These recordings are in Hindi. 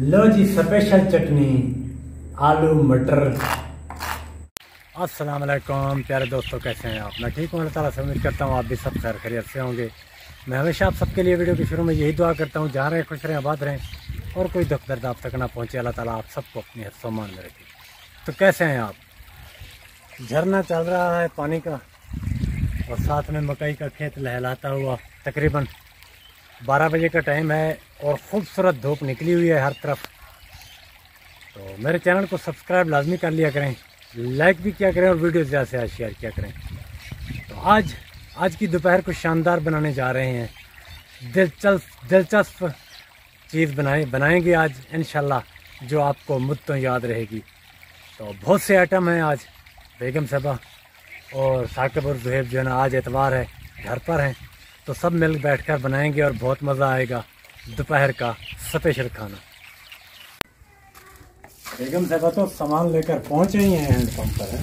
लो जी स्पेशल चटनी, आलू मटर। अस्सलाम वालेकुम, प्यारे दोस्तों, कैसे हैं आप? मैं ठीक हूँ, अल्लाह ताला से उम्मीद करता हूँ आप भी सब खैर खैरियत से होंगे। मैं हमेशा आप सबके लिए वीडियो के शुरू में यही दुआ करता हूँ जहाँ रहें खुश रहें, आबाद रहें, और कोई दुख दर्द आप तक ना पहुँचे, अल्लाह ताला आप सबको अपनी हद सम्मान में रखे। तो कैसे हैं आप? झरना चल रहा है पानी का, और साथ में मकई का खेत लहलाता हुआ, तकरीबन 12 बजे का टाइम है और ख़ूबसूरत धूप निकली हुई है हर तरफ़। तो मेरे चैनल को सब्सक्राइब लाजमी कर लिया करें, लाइक भी किया करें और वीडियो ज़्यादा से ज़्यादा शेयर किया करें। तो आज आज की दोपहर को शानदार बनाने जा रहे हैं। दिलचस्प दिलचस्प चीज़ बनाए, बनाएँगे आज इन जो आपको मुद्दों याद रहेगी। तो बहुत से आइटम हैं आज, बेगम साहबा और साकिब और जुहेब जो है ना, आज एतवार है, घर पर हैं। तो सब मिल बैठ कर बनाएँगे और बहुत मज़ा आएगा। दोपहर का स्पेशल खाना। बेगम साहबा तो सामान लेकर पहुँच रही हैं हैंडपम्प पर है?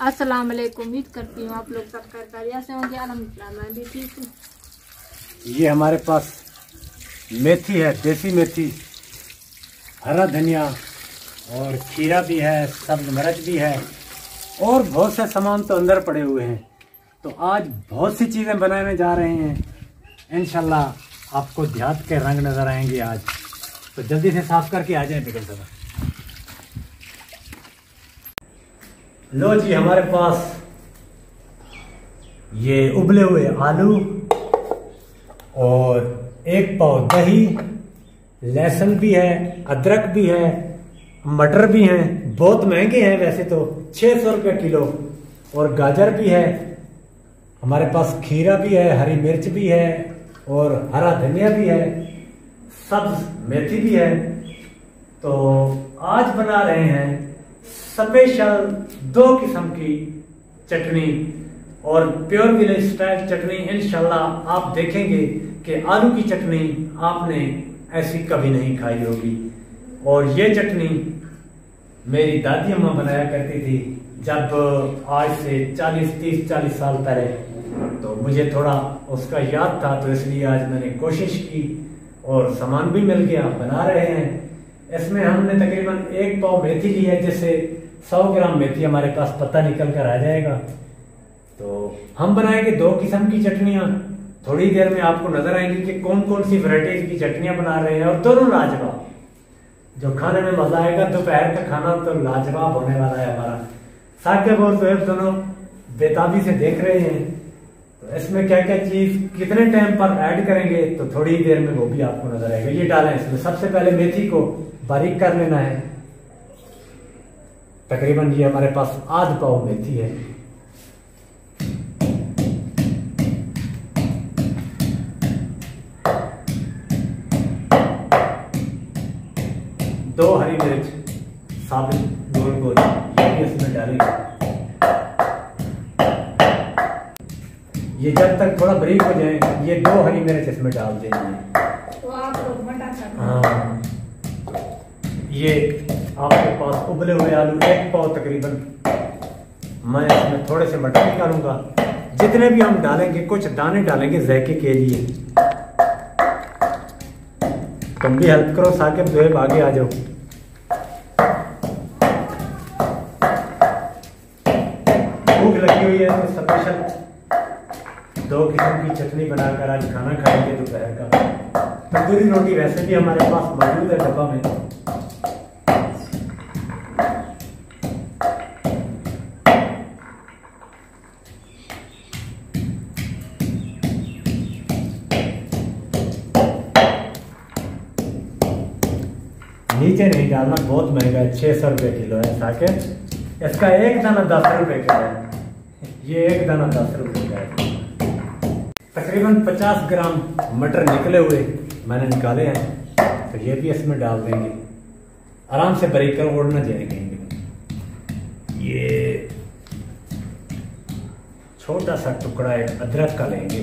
अस्सलाम वालेकुम। उम्मीद करती हूँ आप लोग सब खैरियत से होंगे। अलहमदिल्ला मैं भी ठीक हूँ। ये हमारे पास मेथी है देसी मेथी हरा धनिया और खीरा भी है सब्ज मिर्च भी है और बहुत से सामान तो अंदर पड़े हुए हैं। तो आज बहुत सी चीज़ें बनाने जा रहे हैं इनशाला आपको देहात के रंग नज़र आएँगे आज। तो जल्दी से साफ़ करके आ जाए बिगल सर लो जी, हमारे पास ये उबले हुए आलू और एक पाव दही, लहसुन भी है, अदरक भी है, मटर भी हैं, बहुत महँगे हैं वैसे तो छह सौ रुपये किलो। और गाजर भी है, हमारे पास खीरा भी है, हरी मिर्च भी है और हरा धनिया भी है, सब्ज मेथी भी है तो आज बना रहे हैं स्पेशल दो किस्म की चटनी और प्योर विलेज स्टाइल चटनी। इंशाल्लाह आप देखेंगे कि आलू की चटनी आपने ऐसी कभी नहीं खाई होगी। और ये चटनी मेरी दादी अम्मा बनाया करती थी जब आज से 40 30 40 साल पहले। तो मुझे थोड़ा उसका याद था तो इसलिए आज मैंने कोशिश की और सामान भी मिल गया, बना रहे हैं। इसमें हमने तकरीबन एक पाव मेथी ली है जिससे 100 ग्राम मेथी हमारे पास पत्ता निकल कर आ जाएगा। तो हम बनाएँगे दो किस्म की चटनियाँ। थोड़ी देर में आपको नज़र आएँगी कि कौन कौन सी वैरायटीज की चटनियाँ बना रहे हैं और दोनों लाजवाब। जो खाने में मज़ा आएगा, दोपहर का खाना तो लाजवाब होने वाला है हमारा। साकिब और जोहेब दोनों बेताबी से देख रहे हैं। तो इसमें क्या क्या चीज़ कितने टाइम पर ऐड करेंगे तो थोड़ी ही देर में वो भी आपको नज़र आएगा। ये डालें इसमें। सबसे पहले मेथी को बारीक कर लेना है। तकरीबन ये हमारे पास आध पाव मेथी है। ये जब तक थोड़ा ब्रेक हो जाए ये दो हरी मिर्च इसमें डाल देंगे। तो आप हाँ। ये आपके पास उबले हुए आलू एक पाव तकरीबन मैं इसमें थोड़े से मटर निकालूँगा। जितने भी हम डालेंगे कुछ दाने डालेंगे जैके के लिए। तुम भी हेल्प करो साकिब जो है आगे आ जाओ। भूख लगी हुई है तो स्पेशल दो किस्म की चटनी बनाकर आज खाना खाएँगे दोपहर का। तंदूरी रोटी वैसे भी हमारे पास मौजूद है डब्बा में। नीचे नहीं डालना, बहुत महँगा है, छह सौ रुपये किलो है ताकि इसका एक दाना दस रुपए का है। ये एक दाना दस है तकरीबन पचास ग्राम मटर निकले हुए मैंने निकाले हैं तो ये भी इसमें डाल देंगे। आराम से बरीक कर ओढ़ ना जाए कहीं ये छोटा सा टुकड़ा एक अदरक का लेंगे।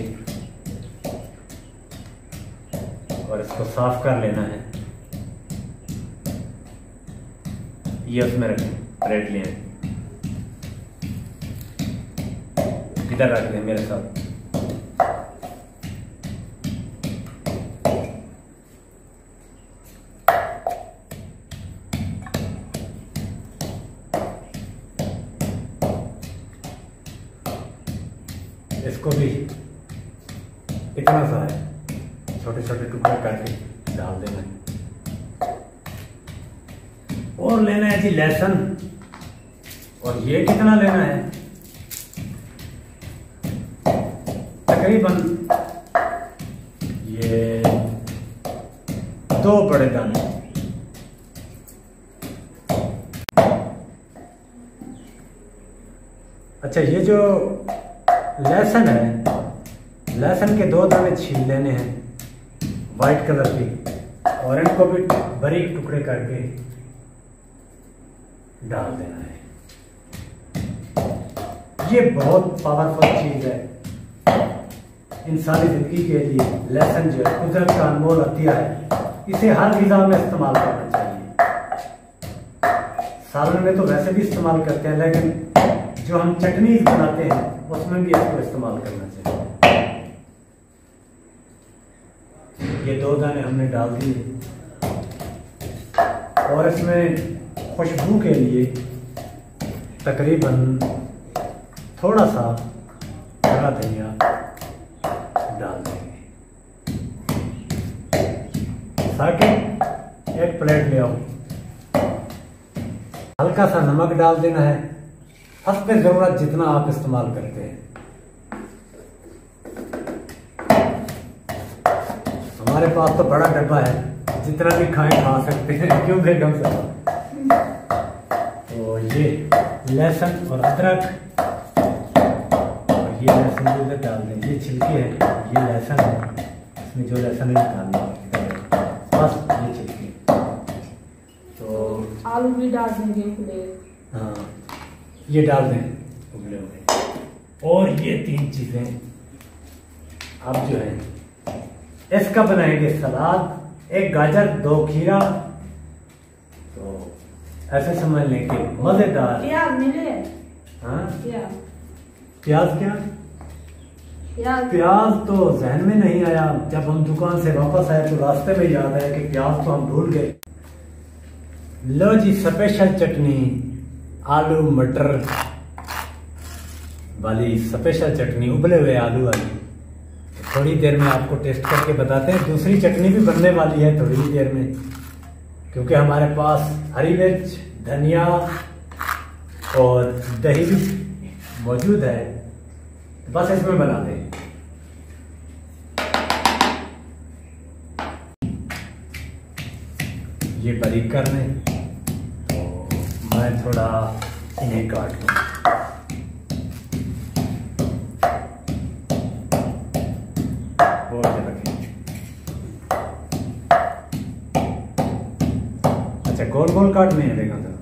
और इसको साफ़ कर लेना है। ये उसमें रखें ब्रेड लिए इधर रख दें मेरे साथ। इसको भी इतना सा है। छोटे छोटे टुकड़े करके डाल देना। और लेना है जी लहसुन। और ये कितना लेना है? तकरीबन ये दो बड़े दाने। अच्छा ये जो लहसुन है। लहसुन के दो दाने छील लेने हैं। वाइट कलर के। और इनको भी बारीक टुकड़े करके डाल देना है। ये बहुत पावरफुल चीज़ है। इंसानी ज़िंदगी के लिए लहसुन जो है, कुदरत का अनमोल हथिया है। इसे हर गिजा में इस्तेमाल करना चाहिए। सालन में तो वैसे भी इस्तेमाल करते हैं, लेकिन जो हम चटनी बनाते हैं उसमें भी इसको इस्तेमाल करना चाहिए। ये दो दाने हमने डाल दिए। और इसमें खुशबू के लिए तकरीबन थोड़ा सा हरा धनिया डाल देंगे। साकिब, एक प्लेट ले आओ। हल्का सा नमक डाल देना है। हँसते ज़रूरत जितना आप इस्तेमाल करते हैं। हमारे पास तो बड़ा डब्बा है जितना भी खाएँ खा सकते हैं। क्यों बेगम साहब? तो ये लहसुन और अदरक और ये लहसुन जो इधर डाल दें ये छिलके है ये लहसुन है। इसमें जो लहसुन है है बस ये छिलके। तो आलू भी डाल देंगे हाँ। ये डाल दें। उबले हुए। और ये तीन चीज़ें अब जो है इसका बनाएँगे सलाद एक गाजर दो खीरा। तो ऐसे समझ लें कि मज़ेदार। प्याज मिले। हाँ? प्याज। प्याज क्या? प्याज। प्याज तो जहन में नहीं आया। जब हम दुकान से वापस आए तो रास्ते में याद आया कि प्याज तो हम भूल गए। लो जी स्पेशल चटनी। आलू, मटर वाली स्पेशल चटनी, उबले हुए आलू वाली। थोड़ी देर में आपको टेस्ट करके बताते हैं। दूसरी चटनी भी बनने वाली है थोड़ी ही देर में, क्योंकि हमारे पास हरी मिर्च, धनिया और दही भी मौजूद है। बस इसमें बना दें ये बारीक कर लें। तो मैं थोड़ा इन्हें काट लूँ? अच्छा गोल गोल काट में बेगम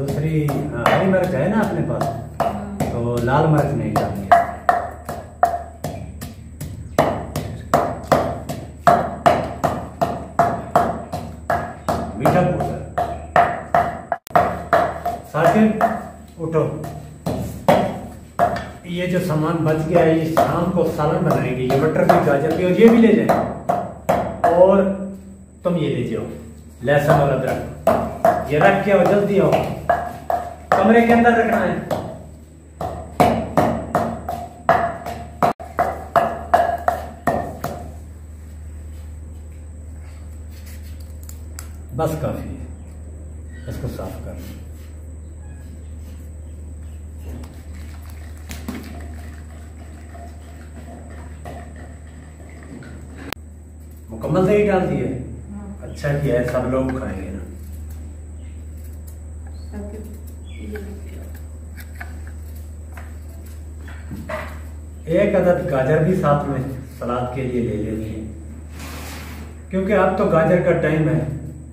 दूसरी हरी मिर्च है ना अपने पास? हाँ। तो लाल मिर्च नहीं डालनी है। मीठा साकिब उठो। ये जो सामान बच गया है ये शाम को सालन बनाएँगे। ये मटर भी गाजर भी और ये भी ले जाए। और तुम ये ले जाओ। लहसुन और अदरक। ये रख के आओ जल्दी आओ। कमरे के अंदर रखना है। बस काफ़ी है। इसको साफ़ कर लो। मुकम्मल दही डाल दिए। हाँ। अच्छा किया है सब लोग खाएँगे ना सबके ये देखिए। एक अदद गाजर भी साथ में सलाद के लिए ले लेनी है। क्योंकि अब तो गाजर का टाइम है,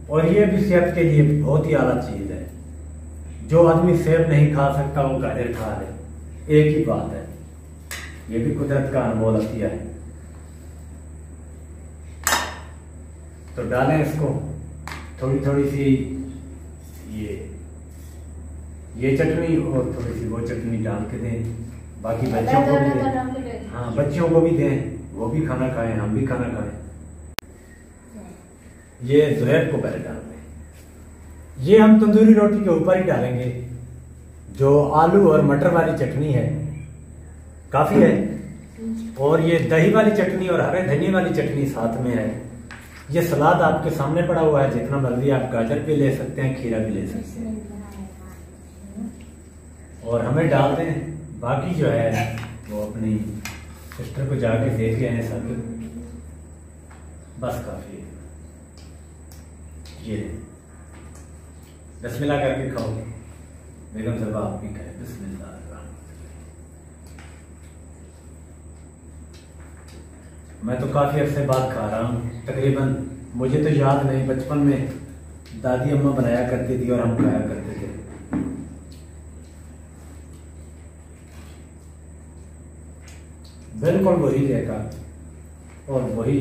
और ये भी सेहत के लिए बहुत ही आला चीज़ है। जो आदमी सेब नहीं खा सकता, वो गाजर खा ले। एक ही बात है, ये भी कुदरत का अनमोल हथिया है। तो डालें इसको थोड़ी थोड़ी सी ये ये चटनी और थोड़ी सी वो चटनी डाल के दें। बाकी बच्चों को भी दें। हाँ। बच्चों को भी दें। वो भी खाना खाएँ हम भी खाना खाएँ। ये जुहैब को पहले डाल दें। ये हम तंदूरी रोटी के ऊपर ही डालेंगे। जो आलू और मटर वाली चटनी है। काफ़ी है। और ये दही वाली चटनी और हरे धनिया वाली चटनी साथ में है। ये सलाद आपके सामने पड़ा हुआ है जितना मर्ज़ी आप गाजर भी ले सकते हैं खीरा भी ले सकते हैं। और हमें डाल दें बाकी जो है, वो अपनी सिस्टर को जाके दे के आए सब। बस काफ़ी है। ये। बिस्मिल्लाह करके खाओ। बेगम साहब आप भी खाए बिस्मिल्लाह। मैं तो काफ़ी अरसे बाद खा रहा हूँ। तकरीबन, मुझे तो याद नहीं, बचपन में दादी अम्मा बनाया करती थी और हम खाया करते थे। बिल्कुल वही रहेगा और वही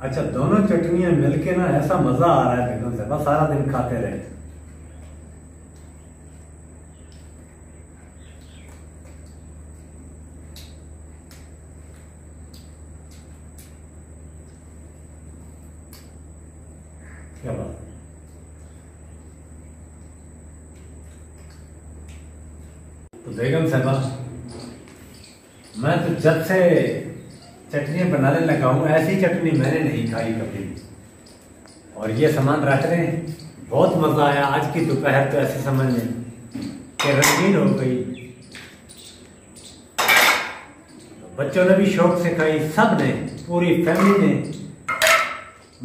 अच्छा दोनों चटनियाँ मिलके ना ऐसा मज़ा आ रहा है बेगम से। बस सारा दिन खाते रहे क्या बात तो बेगम साहबा, मैं तो जब से चटनी बनाने लगा हूँ, ऐसी चटनी मैंने नहीं खाई कभी। और ये सामान रख रहे हैं। बहुत मज़ा आया आज की दोपहर तो ऐसे समझ में कि रंगीन हो गई। बच्चों ने भी शौक से खाई सबने पूरी फैमिली ने।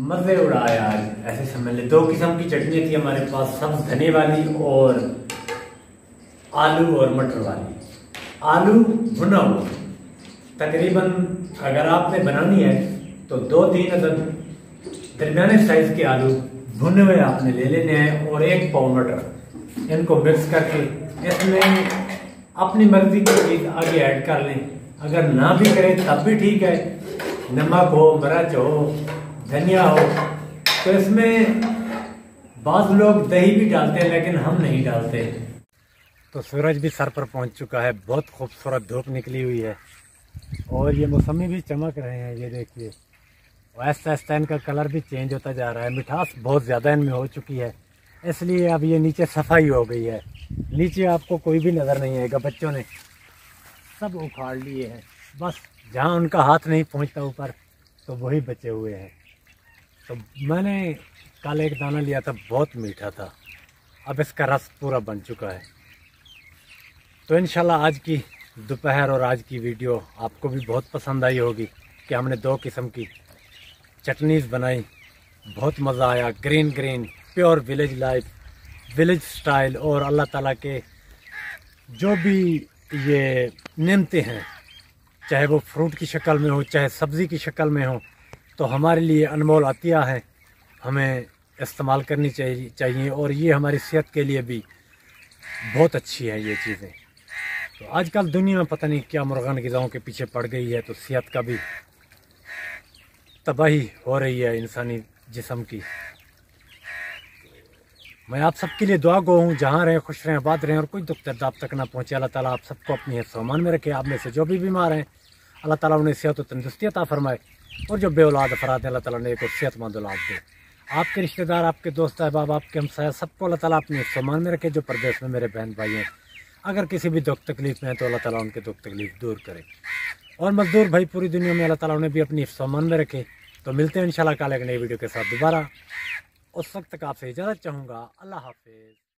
मज़े उड़ाया आज ऐसे समझ ले दो किस्म की चटनी थी हमारे पास, सब धने वाली और आलू और मटर वाली। आलू भुना हुआ। तकरीबन अगर आपने बनानी है तो दो तीन अदद दरमियाने साइज़ के आलू भुने हुए आपने ले लेने हैं और एक पाव मटर। इनको मिक्स करके इसमें अपनी मर्ज़ी की चीज़ आगे ऐड कर लें। अगर ना भी करें, तब भी ठीक है। नमक हो, मिर्च हो, धनिया हो तो इसमें बाद लोग दही भी डालते हैं, लेकिन हम नहीं डालते। तो सूरज भी सर पर पहुँच चुका है, बहुत खूबसूरत धूप निकली हुई है। और ये मौसमी भी चमक रहे हैं, ये देखिए। आहिस्ता ऐसा इनका कलर भी चेंज होता जा रहा है, मिठास बहुत ज़्यादा इनमें हो चुकी है। इसलिए अब ये नीचे सफ़ाई हो गई है। नीचे आपको कोई भी नज़र नहीं आएगा, बच्चों ने। सब उखाड़ लिए हैं। बस जहाँ उनका हाथ नहीं पहुँचता ऊपर तो वही बचे हुए हैं। तो मैंने कल एक दाना लिया था, बहुत मीठा था। अब इसका रस पूरा बन चुका है। तो इन आज की दोपहर और आज की वीडियो आपको भी बहुत पसंद आई होगी कि हमने दो किस्म की चटनीज़ बनाई। बहुत मज़ा आया। Green green, pure village life, village style और अल्लाह ताला के जो भी ये नियमते हैं, चाहे वो फ्रूट की शक्ल में हो, चाहे सब्ज़ी की शक्ल में हो तो हमारे लिए अनमोल अतिया है। हमें इस्तेमाल करनी चाहिए चाहिए और ये हमारी सेहत के लिए भी बहुत अच्छी है ये चीज़ें। तो आजकल दुनिया में पता नहीं क्या मुर्गान गज़ाओं के पीछे पड़ गई है तो सेहत का भी तबाही हो रही है इंसानी जिसम की। मैं आप सबके लिए दुआ गो हूँ, जहाँ रहें, खुश रहें, आबाद रहें और कोई दुख दर्द आप तक ना पहुँचे। अल्लाह ताला आप सबको अपनी सामान में रखे, आप में से जो भी बीमार हैं, अल्लाह ताला उन्हें सेहत और तंदुरुस्ती अता फरमाए और जो बेऔलाद अफराद हैं, अल्लाह ताला ने एक सेहतमंद औलाद दे। आपके रिश्तेदार, आपके दोस्त, अहबाब, आपके हमसाया, सबको अल्लाह ताला अपने सामान में रखे, जो प्रदेश में मेरे बहन भाई हैं अगर किसी भी दुख तकलीफ़ में है तो अल्लाह ताला उनके दुख तकलीफ़ दूर करे। और मजदूर भाई, पूरी दुनिया में अल्लाह ताला उन्हें भी अपनी सामान में रखे। तो मिलते हैं इंशाल्लाह कल एक नई वीडियो के साथ दोबारा। उस वक्त तक आपसे इजाज़त चाहूँगा। अल्लाह हाफिज़।